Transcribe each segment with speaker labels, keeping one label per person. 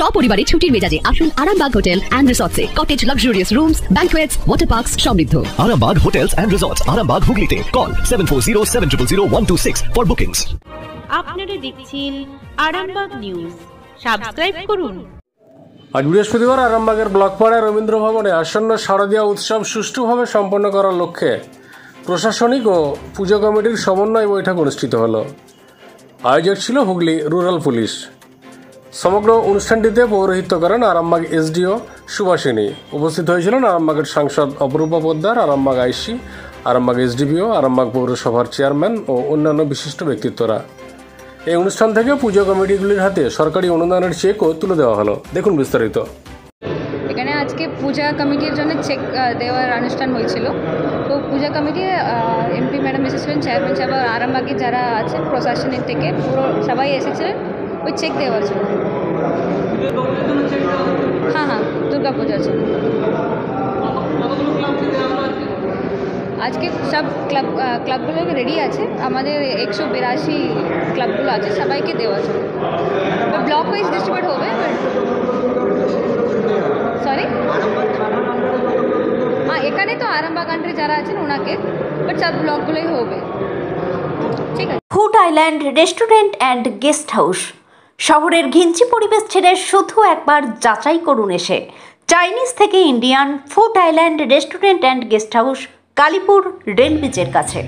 Speaker 1: সপরিবারে ছুটির মেজাজে আসুন Arambagh hotel and রিসর্টসে cottage luxurious rooms banquets water parks সমৃদ্ধ।
Speaker 2: Arambag Hotels and Resorts, Arambag Hooghly Call 740 for bookings.
Speaker 3: আপনারা দেখছেন আরামবাগ নিউজ সাবস্ক্রাইব করুন।
Speaker 4: আজ বৃহস্পতিবার আরামবাগের ব্লকপাড়ায় রবীন্দ্র ভবনে আসন্ন শারদীয়া উৎসব সুষ্ঠুভাবে সম্পন্ন করার লক্ষ্যে প্রশাসনিক ও পুজো কমিটির সমন্বয় বৈঠক অনুষ্ঠিত হল। আয়োজক ছিল হুগলি রুরাল পুলিশ। সমগ্র অনুষ্ঠানটিতে পৌরোহিত্য করেন আরামবাগ এসডিও সুভাষিনী উপস্থিত হয়েছিলেন আরামবাগের সাংসদ অপরূপা পোদ্দার, আরামবাগ আইসি, আরামবাগ এসডিপিও, আরামবাগ পৌরসভার চেয়ারম্যান ও অন্যান্য বিশিষ্ট ব্যক্তিত্বরা। এই অনুষ্ঠান থেকে পুজো কমিটিগুলির হাতে সরকারি অনুদানের চেকও তুলে দেওয়া হলো। দেখুন বিস্তারিত।
Speaker 5: এখানে আজকে পূজা কমিটির জন্য চেক দেওয়ার অনুষ্ঠান হয়েছিল। তো পূজা কমিটি এমপি ম্যাডাম এসেছিলেন, চেয়ারম্যান সাহেব আর আরামবাগের যারা আছেন প্রশাসনের থেকে, পুরো সবাই এসেছিলেন। ওই চেক দেওয়ার জন্য হ্যাঁ হ্যাঁ দুর্গা পূজার জন্য আজকে সব ক্লাব ক্লাবগুলো রেডি আছে? আমাদের একশো বিরাশি ক্লাবগুলো আছে, সবাইকে দেওয়ার জন্য ব্লক ওয়াইজ ডিস্ট্রিবিউট হবে সরি হ্যাঁ এখানে তো আরামবাগ কান্ট্রি যারা আছেন ওনাকে বাট সব ব্লকগুলোই হবে। ঠিক আছে।
Speaker 6: Food island restaurant and guest house শহরের ঘিঞ্চি পরিবেশ ছেড়ে শুধু একবার যাচাই করুন এসে। চাইনিজ থেকে Indian food island restaurant and guest house, Kalipur রেলব্রিজের কাছে।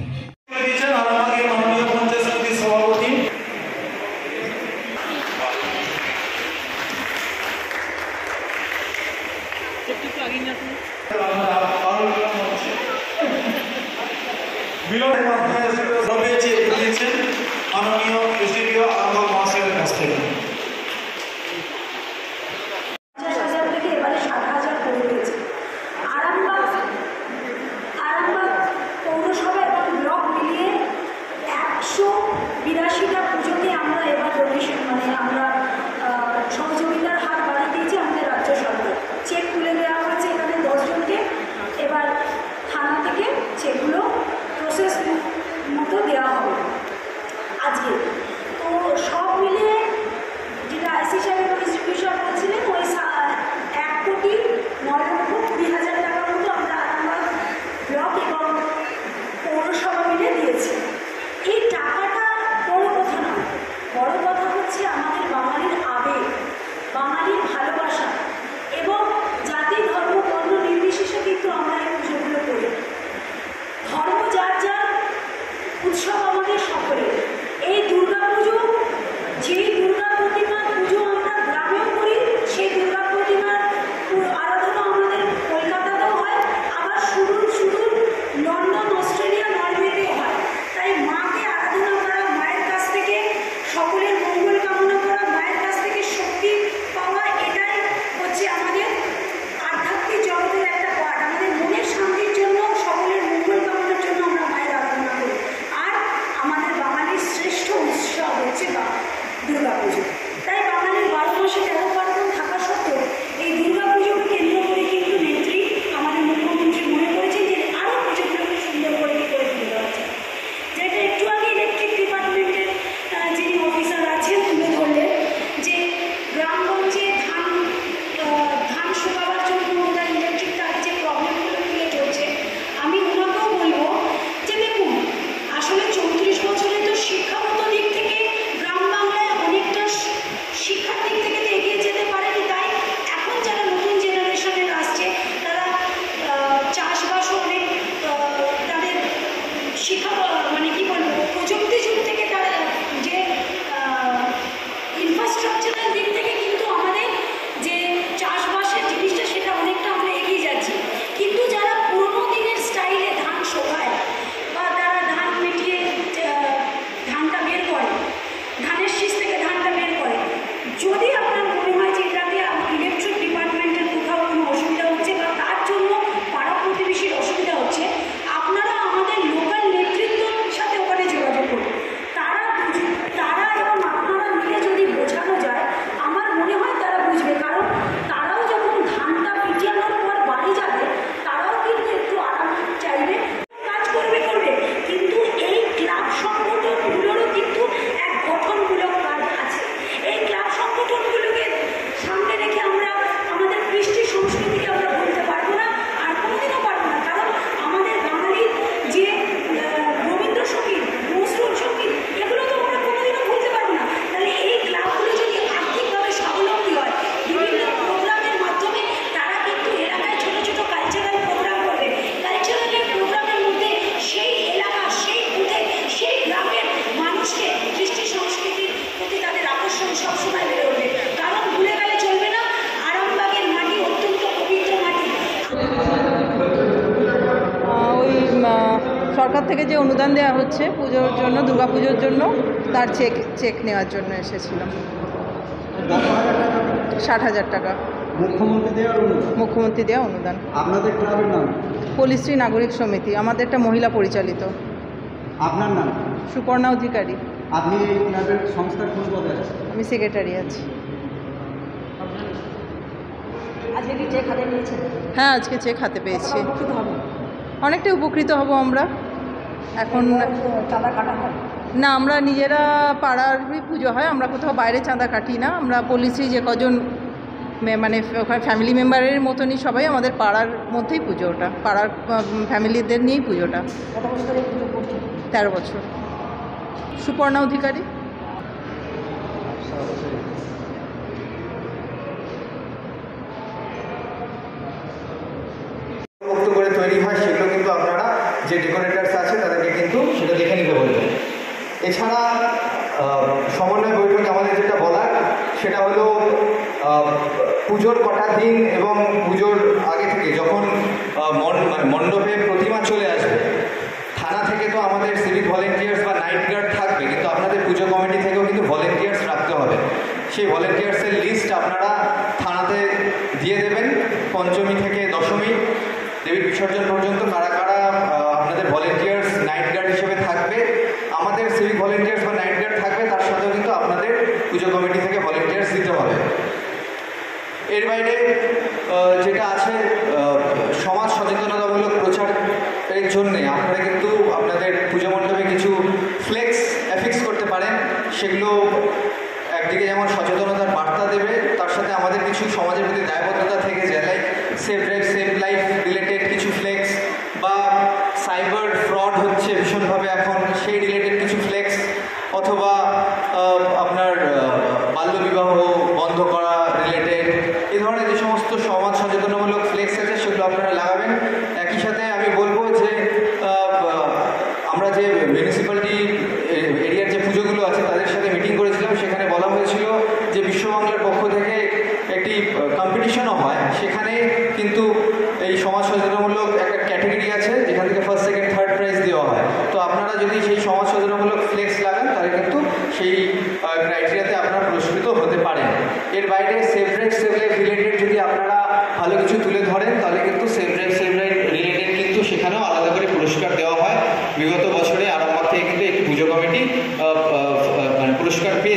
Speaker 7: থেকে
Speaker 8: যে অনুদান দেওয়া হচ্ছে পুজোর জন্য দুর্গা পুজোর জন্য তার চেক চেক নেওয়ার জন্য এসেছিলাম ষাট হাজার টাকা।
Speaker 9: মুখ্যমন্ত্রী
Speaker 8: দেওয়া অনুদান।
Speaker 9: আপনাদের ক্লাবের নাম?
Speaker 8: পলিশ্রী নাগরিক সমিতি আমাদের একটা মহিলা পরিচালিত।
Speaker 9: আপনার নাম?
Speaker 8: সুপর্ণা অধিকারী।
Speaker 9: আপনি এই ক্লাবের সংস্থার কোন পদে আছেন?
Speaker 8: আমি সেক্রেটারি আছি।
Speaker 10: আজকে কি চেক হাতে নিয়েছেন
Speaker 8: হ্যাঁ আজকে চেক হাতে পেয়েছি। অনেকটাই উপকৃত হব আমরা। এখন
Speaker 10: চাঁদা কাটা হয়?
Speaker 8: না আমরা নিজেরা পাড়ারই পুজো হয় আমরা কোথাও বাইরে চাঁদা কাটি না। আমরা পলিসি যে কজন মানে ওখানে ফ্যামিলি মেম্বারের মতনই সবাই আমাদের পাড়ার মধ্যেই পুজো ওটা। পাড়ার ফ্যামিলিদের নিয়েই পুজোটা। তেরো বছর। সুপর্ণা অধিকারী
Speaker 11: মুক্ত করে তৈরি হয় সেগুলো কিন্তু আপনারা যে ডেকোরেটার্স আছে তাদেরকে কিন্তু সেটা দেখে নিতে বলবেন এছাড়া সমন্বয় বৈঠকে আমাদের যেটা বলার, সেটা হলো পুজোর কটা দিন এবং পুজোর আগে থেকে যখন মানে মণ্ডপে প্রতিমা চলে আসবে, থানা থেকে তো আমাদের সিভিক ভলেন্টিয়ার্স বা নাইট গার্ড থাকবে, কিন্তু আপনাদের পুজো কমিটি থেকেও কিন্তু ভলেন্টিয়ার্স রাখতে হবে। সেই ভলেন্টিয়ার্সের লিস্ট আপনারা থানাতে দিয়ে দেবেন, পঞ্চমী থেকে দশমী দেবীর বিসর্জন পর্যন্ত কারা কারা আহ, আপনাদের ভলেন্টিয়ার্স নাইট গার্ড হিসেবে থাকবে আমাদের সিভিক ভলেন্টিয়ার্স বা নাইট গার্ড থাকবে তার সাথেও কিন্তু আপনাদের পুজো কমিটি থেকে ভলেন্টিয়ার্স দিতে হবে। এর বাইরে যেটা আছে সমাজ সচেতনতামূলক প্রচারের জন্যে আপনারা কিন্তু আপনাদের পুজো মণ্ডপে কিছু ফ্লেক্স অ্যাফিক্স করতে পারেন। সেগুলো একদিকে যেমন সচেতনতার বার্তা দেবে, তার সাথে আমাদের কিছু সমাজের প্রতি দায়বদ্ধতা থেকে যায় like safe drive save life related কিছু ফ্লেক্স বা সাইবার ফ্রড হচ্ছে ভীষণভাবে এখন সেই রিলেটেড কিছু ফ্লেক্স অথবা আহ, আপনার আহ, বাল্যবিবাহ বন্ধ করা রিলেটেড এই ধরনের যে সমস্ত সমাজ সচেতনমূলক ফ্লেক্স আছে সেগুলো আপনারা লাগাবেন একই সাথে আমি বলব যে আহ, আমরা যে মিউনিসিপ্যালিটি এরিয়ার যে পুজোগুলো আছে তাদের সাথে মিটিং করেছিলাম সেখানে বলা হয়েছিল যে বিশ্ববাংলার পক্ষ থেকে একটি কম্পিটিশনও হয় সেখানে কিন্তু এই সমাজ সচেতনমূলক একটা ক্যাটাগরি আছে যেখান থেকে ফার্স্ট সেকেন্ড থার্ড প্রাইজ দেওয়া হয় তো আপনারা যদি সেই সমাজ সচেতনমূলক ফ্লেক্স লাগান তাহলে কিন্তু সেই ক্রাইটেরিয়াতে আপনারা পুরস্কৃত হতে পারেন এর বাইরে safe ride save life related যদি আপনারা ভালো কিছু তুলে ধরেন তাহলে কিন্তু safe ride safe ride related কিন্তু সেখানেও আলাদা করে পুরস্কার দেওয়া হয়। বিগত বছরে আরামবাগ থেকে কিন্তু একটি পুজো কমিটি মানে পুরস্কার পেয়েছে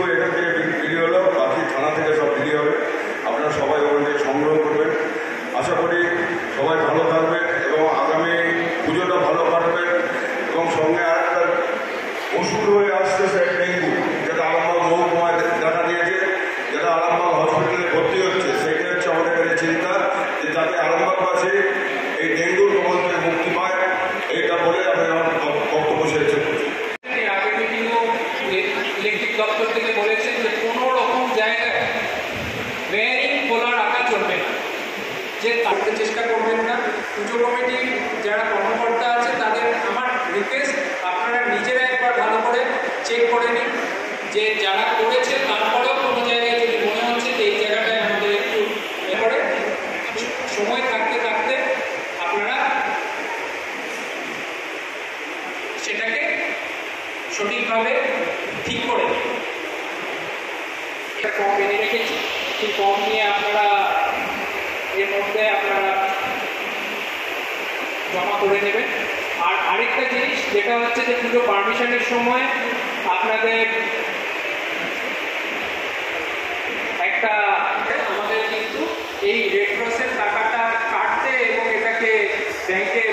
Speaker 11: Estuve সেটা হচ্ছে যে
Speaker 12: পুজো পারমিশনের সময় আপনাদের একটা আমাদের কিন্তু এই রেডক্রসের টাকাটা কাটতে এবং এটাকে ব্যাংকে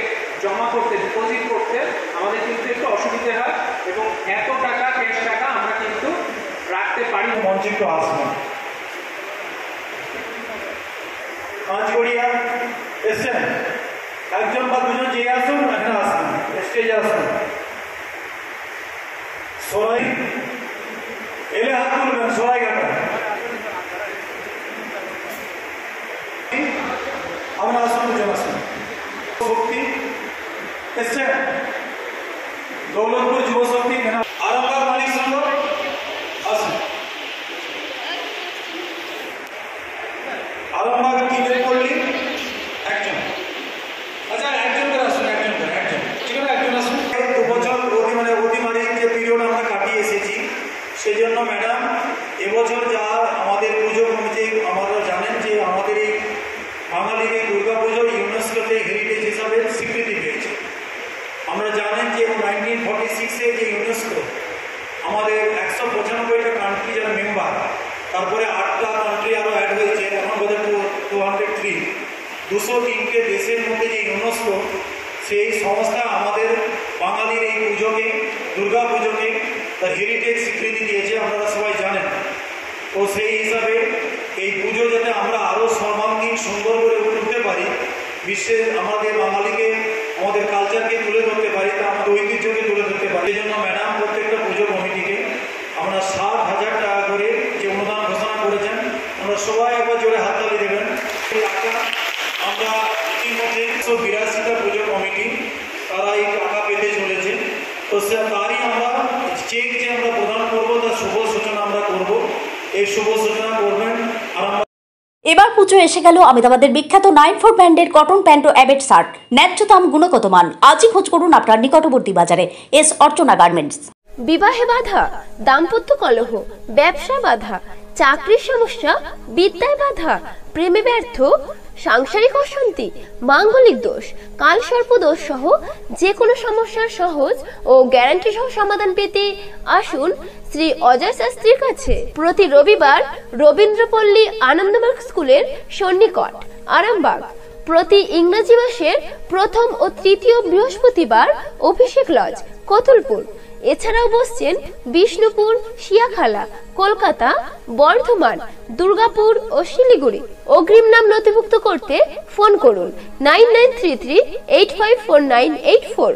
Speaker 12: জমা করতে ডিপোজিট করতে আমাদের কিন্তু একটু অসুবিধে হয় এবং
Speaker 7: এত টাকা ক্যাশ টাকা আমরা কিন্তু রাখতে পারি মঞ্চিত একটু আসব পাঁচগড়িয়া এসছেন। একজন বা দুজন যে আসুন এখানে আসুন। স্টেজে আসুন। সরাই এলে হাত তুলবেন সরাই ঘাটা আমরা আসুন দুজন আসুন শক্তি এসছেন দৌলতপুর যুব শক্তি আরামবাগ মালিক সংঘ আসুন আরামবাগ তিনের পল্লী একজন আচ্ছা একজন করে আসুন একজন করে একজন ঠিক আছে একজন আসুন দু বছর অতি মানে অতিমারির যে পিরিয়ড আমরা কাটিয়ে এসেছি সেই জন্য ম্যাডাম এবছর যা আমাদের পুজো কমিটি আমরা জানেন যে আমাদের এই বাঙালির এই দুর্গা পুজো ইউনেস্কোতে হেরিটেজ হিসাবে স্বীকৃতি পেয়েছে আমরা জানেন যে নাইনটিন ফর্টি সিক্সে যে ইউনেস্কো আমাদের একশো পঁচানব্বইটা কান্ট্রি যারা মেম্বার তারপরে আটটা কান্ট্রি আরও অ্যাড হয়েছে, এখন বোধহয় টু টু হান্ড্রেড থ্রি দুশো তিনটে দেশের মধ্যে যে ইউনেস্কো সেই সংস্থা আমাদের বাঙালির এই পুজোকে, দুর্গা পুজোকে তার হেরিটেজ স্বীকৃতি দিয়েছে, আপনারা সবাই জানেন। তো সেই হিসাবে এই পুজো যাতে আমরা আরও সর্বাঙ্গীন, সুন্দর করে তুলতে পারি, বিশ্বের আমাদের বাঙালিকে, আমাদের কালচারকে তুলে ধরতে পারি, তা আমাদের ঐতিহ্যকে তুলে ধরতে পারি এই জন্য ম্যাডাম প্রত্যেকটা পুজো কমিটিকে আমরা সাত হাজার টাকা করে যে অনুদান ঘোষণা করেছেন আমরা সবাই একবার জোরে হাততালি দেবেন এই টাকা আমরা ইতিমধ্যে একশো বিরাশিটা পুজো কমিটি তারা এই টাকা পেতে চলেছে তো সে তারই আমরা চেক যে আমরা প্রদান করব তার শুভ সূচনা আমরা করব এই শুভ সূচনা করবেন আর আমরা
Speaker 6: এবার পুজো এসে গেল আমি তোমাদের বিখ্যাত নাইন ফোর ব্র্যান্ডের কটন প্যান্ট ও অ্যাবেট শার্ট। ন্যায্য দাম গুণগত মান। আজই খোঁজ করুন আপনার নিকটবর্তী বাজারে। S Archana garments.
Speaker 13: বিবাহে বাধা, দাম্পত্য কলহ, ব্যবসা বাধা চাকরির সমস্যা, বিদ্যায় বাধা, প্রেমে ব্যর্থ, সাংসারিক অশান্তি, মাঙ্গলিক দোষ কাল সর্প দোষ সহ যে কোনো সমস্যার সহজ ও গ্যারান্টি সহ সমাধান পেতে আসুন শ্রী অজয় শাস্ত্রীর কাছে। প্রতি রবিবার রবীন্দ্রপল্লী আনন্দমার্গ স্কুলের সন্নিকট, আরামবাগ। প্রতি ইংরেজি মাসের প্রথম ও তৃতীয় বৃহস্পতিবার অভিষেক লজ, কতুলপুর। এছাড়াও বসছেন বিষ্ণুপুর, শিয়াখালা, কলকাতা, বর্ধমান, দুর্গাপুর ও শিলিগুড়ি। অগ্রিম নাম নথিভুক্ত করতে ফোন করুন nine nine three three eight five four nine eight four.